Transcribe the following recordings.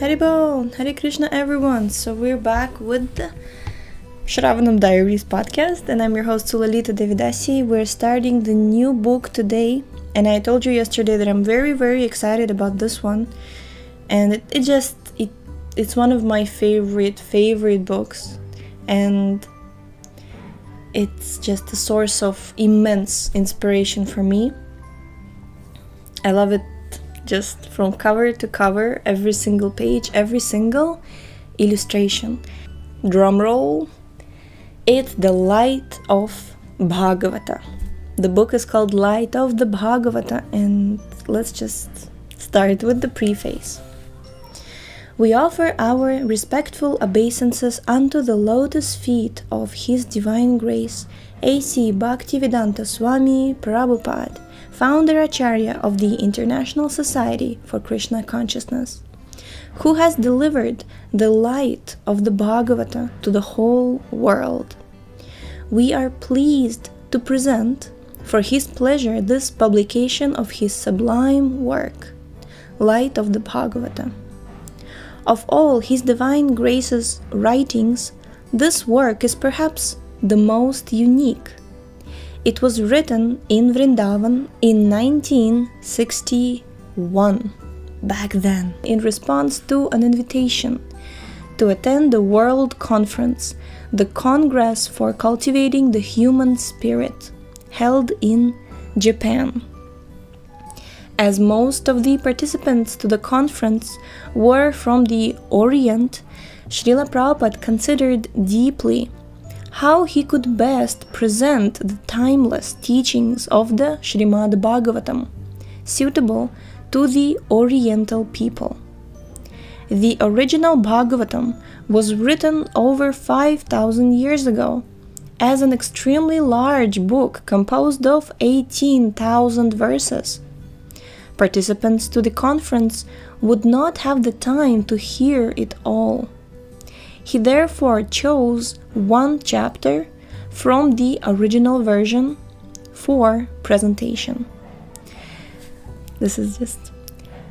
Haribol, Hare Krishna, everyone. So we're back with the Sravanam Diaries podcast, and I'm your host Sulalita Devidasi. We're starting the new book today, and I told you yesterday that I'm very, very excited about this one, and it, it just it it's one of my favorite favorite books, and it's just a source of immense inspiration for me. I love it just from cover to cover, every single page, every single illustration. Drum roll. It's the light of Bhagavata. The book is called Light of the Bhagavata, and let's just start with the preface. We offer our respectful obeisances unto the lotus feet of His Divine Grace, A.C. Bhaktivedanta Swami Prabhupada founder Acharya of the International Society for Krishna Consciousness, who has delivered the light of the Bhagavata to the whole world. We are pleased to present, for his pleasure, this publication of his sublime work, Light of the Bhagavata. Of all his divine grace's writings, this work is perhaps the most unique it was written in Vrindavan in 1961, back then, in response to an invitation to attend the World Conference, the Congress for Cultivating the Human Spirit, held in Japan. As most of the participants to the conference were from the Orient, Srila Prabhupada considered deeply how he could best present the timeless teachings of the Srimad Bhagavatam, suitable to the Oriental people. The original Bhagavatam was written over 5,000 years ago as an extremely large book composed of 18,000 verses. Participants to the conference would not have the time to hear it all. He therefore chose one chapter from the original version for presentation. This is just.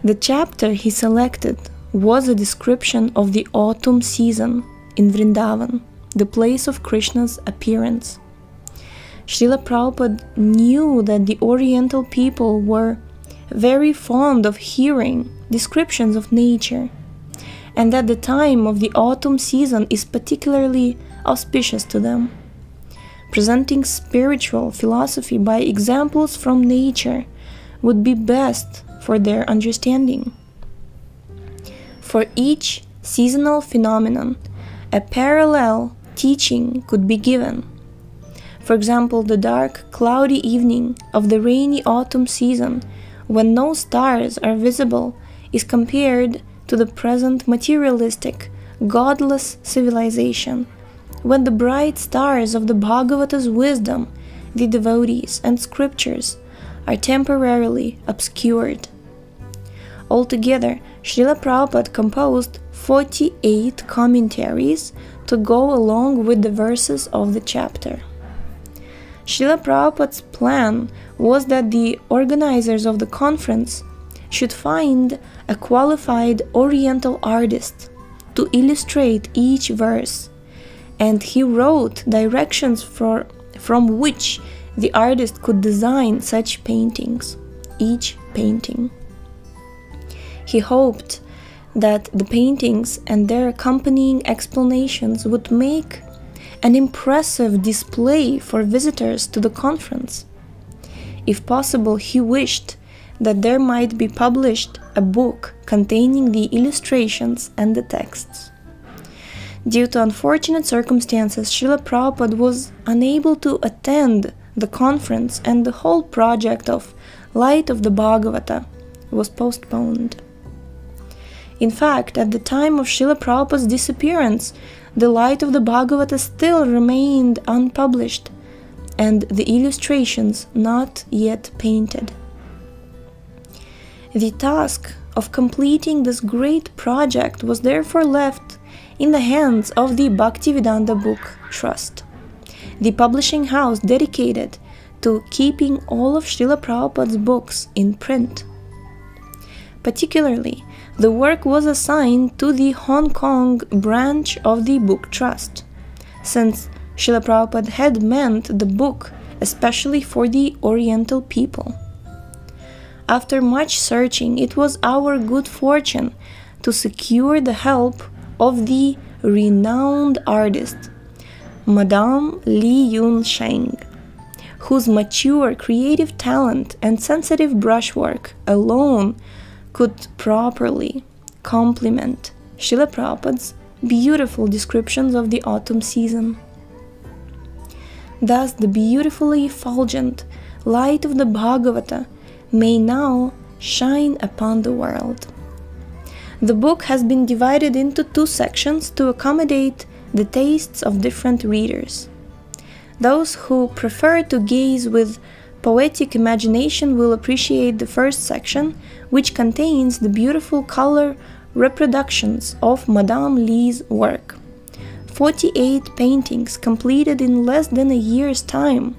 The chapter he selected was a description of the autumn season in Vrindavan, the place of Krishna's appearance. Srila Prabhupada knew that the Oriental people were very fond of hearing descriptions of nature and that the time of the autumn season is particularly auspicious to them. Presenting spiritual philosophy by examples from nature would be best for their understanding. For each seasonal phenomenon, a parallel teaching could be given. For example, the dark, cloudy evening of the rainy autumn season, when no stars are visible, is compared to the present materialistic, godless civilization, when the bright stars of the Bhagavata's wisdom, the devotees, and scriptures are temporarily obscured. Altogether, Srila Prabhupada composed 48 commentaries to go along with the verses of the chapter. Srila Prabhupada's plan was that the organizers of the conference should find a qualified Oriental artist to illustrate each verse, and he wrote directions for, from which the artist could design such paintings, each painting. He hoped that the paintings and their accompanying explanations would make an impressive display for visitors to the conference. If possible, he wished that there might be published a book containing the illustrations and the texts. Due to unfortunate circumstances, Srila Prabhupada was unable to attend the conference and the whole project of Light of the Bhagavata was postponed. In fact, at the time of Srila Prabhupada's disappearance, the Light of the Bhagavata still remained unpublished and the illustrations not yet painted. The task of completing this great project was therefore left in the hands of the Bhaktivedanta Book Trust, the publishing house dedicated to keeping all of Srila Prabhupada's books in print. Particularly, the work was assigned to the Hong Kong branch of the Book Trust, since Srila Prabhupada had meant the book especially for the Oriental people. After much searching, it was our good fortune to secure the help of the renowned artist, Madame Li Yun Sheng, whose mature creative talent and sensitive brushwork alone could properly complement Srila Prabhupada's beautiful descriptions of the autumn season. Thus, the beautifully effulgent light of the Bhagavata may now shine upon the world. The book has been divided into two sections to accommodate the tastes of different readers. Those who prefer to gaze with poetic imagination will appreciate the first section, which contains the beautiful color reproductions of Madame Li's work. 48 paintings completed in less than a year's time,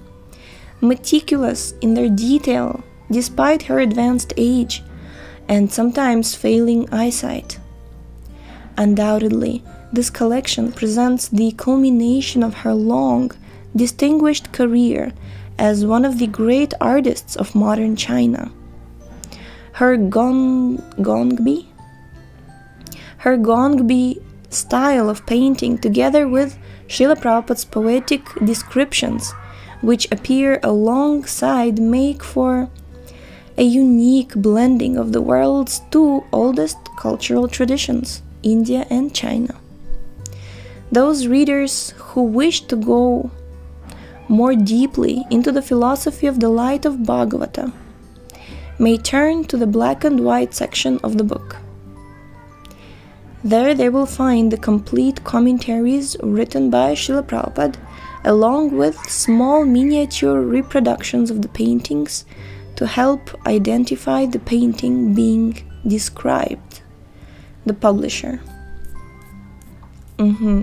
meticulous in their detail despite her advanced age and sometimes failing eyesight. Undoubtedly, this collection presents the culmination of her long, distinguished career as one of the great artists of modern China. Her gong, gongbi, her gongbi style of painting, together with Srila Prabhupada's poetic descriptions, which appear alongside, make for a unique blending of the world's two oldest cultural traditions, India and China. Those readers who wish to go more deeply into the philosophy of the light of Bhagavata may turn to the black and white section of the book. There they will find the complete commentaries written by Srila Prabhupada, along with small miniature reproductions of the paintings to help identify the painting being described. The publisher. Mm-hmm.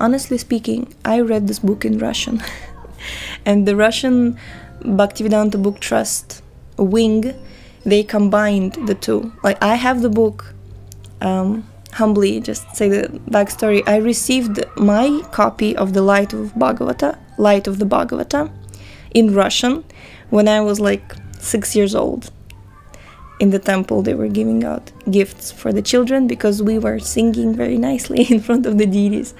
Honestly speaking, I read this book in Russian, and the Russian Bhaktivedanta Book Trust wing, they combined the two. Like I have the book. Um, humbly, just say the backstory. I received my copy of the Light of Bhagavata, Light of the Bhagavata, in Russian, when I was like six years old. In the temple, they were giving out gifts for the children because we were singing very nicely in front of the deities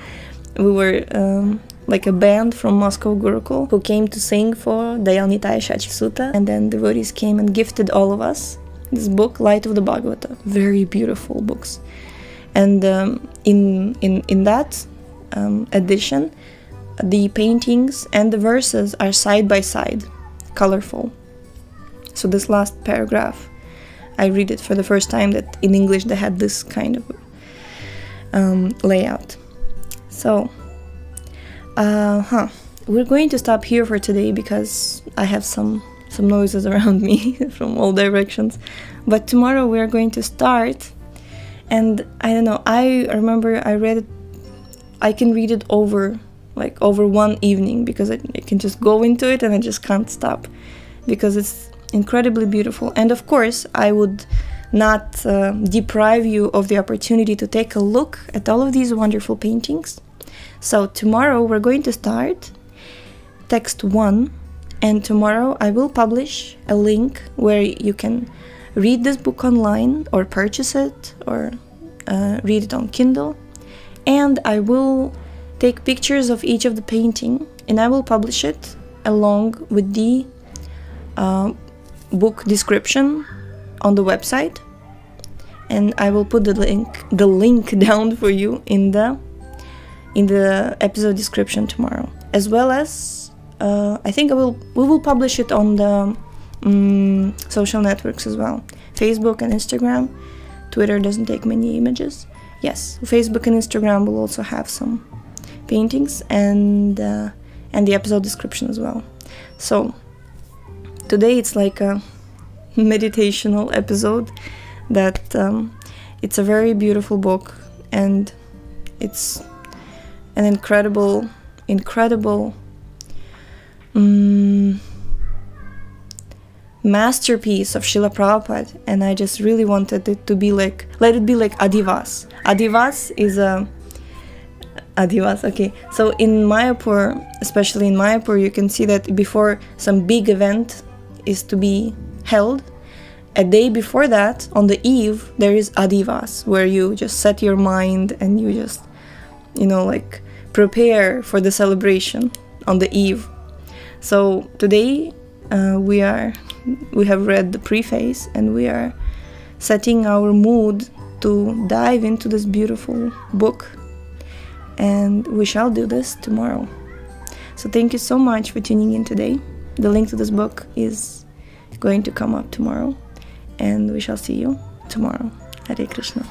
we were um, like a band from Moscow Gurukul who came to sing for Dayal Nitai Shachi and then devotees came and gifted all of us this book, Light of the Bhagavata. Very beautiful books, and um, in in in that um, edition, the paintings and the verses are side by side, colorful. So this last paragraph, I read it for the first time that in English they had this kind of um, layout. So, uh huh. We're going to stop here for today because I have some some noises around me from all directions. But tomorrow we are going to start, and I don't know. I remember I read it. I can read it over like over one evening because I, I can just go into it and I just can't stop because it's incredibly beautiful. And of course, I would not uh, deprive you of the opportunity to take a look at all of these wonderful paintings so tomorrow we're going to start text 1 and tomorrow I will publish a link where you can read this book online or purchase it or uh, read it on Kindle and I will take pictures of each of the painting and I will publish it along with the uh, book description on the website and I will put the link the link down for you in the in the episode description tomorrow, as well as uh, I think I will we will publish it on the um, social networks as well, Facebook and Instagram. Twitter doesn't take many images. Yes, Facebook and Instagram will also have some paintings and uh, and the episode description as well. So today it's like a meditational episode that um, it's a very beautiful book and it's an incredible, incredible um, masterpiece of Srila Prabhupada, and I just really wanted it to be like, let it be like Adivas. Adivas is a Adivas, okay. So in Mayapur, especially in Mayapur, you can see that before some big event is to be held, a day before that, on the eve, there is Adivas, where you just set your mind and you just, you know, like prepare for the celebration on the eve. So today uh, we are we have read the preface and we are setting our mood to dive into this beautiful book and we shall do this tomorrow. So thank you so much for tuning in today. The link to this book is going to come up tomorrow and we shall see you tomorrow. Hare Krishna.